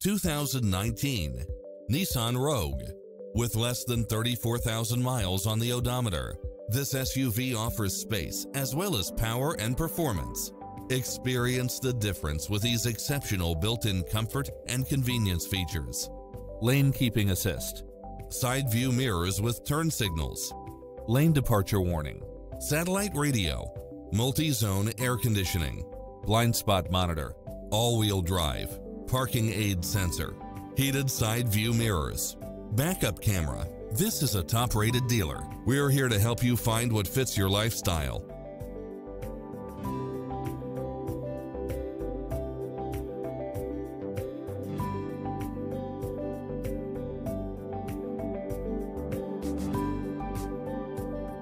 2019 Nissan Rogue. With less than 34,000 miles on the odometer, this SUV offers space as well as power and performance. Experience the difference with these exceptional built-in comfort and convenience features. Lane Keeping Assist, Side View Mirrors with turn signals, Lane Departure Warning, Satellite Radio, Multi-Zone Air Conditioning, Blind Spot Monitor, All-Wheel Drive, Parking Aid Sensor, Heated Side View Mirrors, Backup Camera. This is a top-rated dealer. We're here to help you find what fits your lifestyle